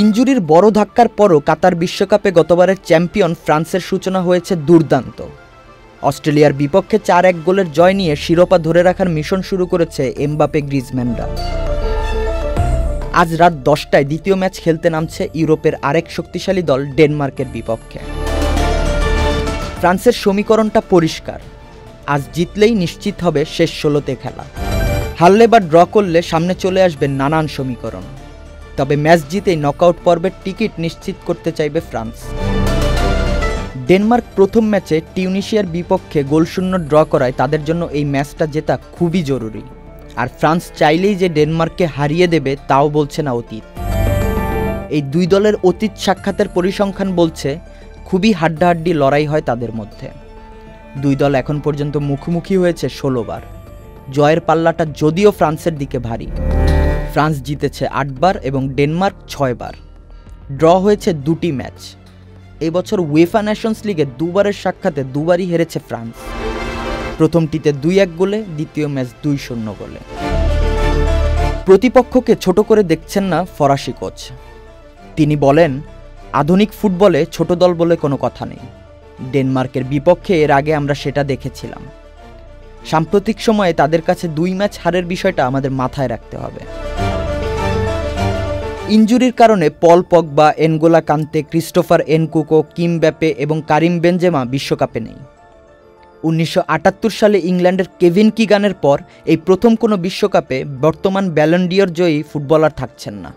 ইঞ্জুরির বড় ধাক্কার পরও কাতার বিশ্বকাপে গতবারের চ্যাম্পিয়ন ফ্রান্সের সূচনা হয়েছে দুর্দান্ত। অস্ট্রেলিয়ার বিপক্ষে চার এক গোলের জয় নিয়ে শিরোপা ধরে রাখার মিশন শুরু করেছে এমবাপে গ্রিজম্যানরা আজ রাত দশটায় দ্বিতীয় ম্যাচ খেলতে নামছে ইউরোপের আরেক শক্তিশালী দল ডেনমার্কের বিপক্ষে। ফ্রান্সের সমীকরণটা পরিষ্কার। আজ জিতলেই নিশ্চিত হবে শেষ ষোলোতে খেলা। হারলে বা ড্র করলে সামনে চলে আসবে নানান সমীকরণ। তবে ম্যাচ জিতেই নকআউট পর্বের টিকিট নিশ্চিত করতে চাইবে ফ্রান্স। ডেনমার্ক প্রথম ম্যাচে টিউনিশিয়ার বিপক্ষে গোলশূন্য ড্র করায় তাদের জন্য এই ম্যাচটা জেতা খুবই জরুরি। আর ফ্রান্স চাইলেই যে ডেনমার্ককে হারিয়ে দেবে, তাও বলছে না অতীত। এই দুই দলের অতীত সাক্ষাতের পরিসংখ্যান বলছে, খুবই হাড্ডাহাড্ডি লড়াই হয় তাদের মধ্যে। দুই দল এখন পর্যন্ত মুখোমুখি হয়েছে ষোলোবার জয়ের পাল্লাটা যদিও ফ্রান্সের দিকে ভারী। ফ্রান্স জিতেছে আটবার এবং ডেনমার্ক ছয়বার। ড্র হয়েছে দুটি ম্যাচ। এই বছর ওয়েফা ন্যাশনস লিগে দুবারের সাক্ষাতে দুবারই হেরেছে ফ্রান্স। প্রথমটিতে দুই এক গোলে, দ্বিতীয় ম্যাচ দুই শূন্য গোলে। প্রতিপক্ষকে ছোট করে দেখছেন না ফরাসি কোচ। তিনি বলেন, আধুনিক ফুটবলে ছোট দল বলে কোনো কথা নেই। ডেনমার্কের বিপক্ষে এর আগে আমরা সেটা দেখেছিলাম। সাম্প্রতিক সময়ে তাদের কাছে দুই ম্যাচ হারের বিষয়টা আমাদের মাথায় রাখতে হবে। ইঞ্জুরির কারণে পল পক বা এনগোলা কান্তে, ক্রিস্টোফার এনকুকো, কিম ব্যাপে এবং কারিম বেঞ্জেমা বিশ্বকাপে নেই। উনিশশো আটাত্তর সালে ইংল্যান্ডের কেভিন কিগানের পর এই প্রথম কোনো বিশ্বকাপে বর্তমান ব্যালন্ডিয়র জয়ী ফুটবলার থাকছেন না।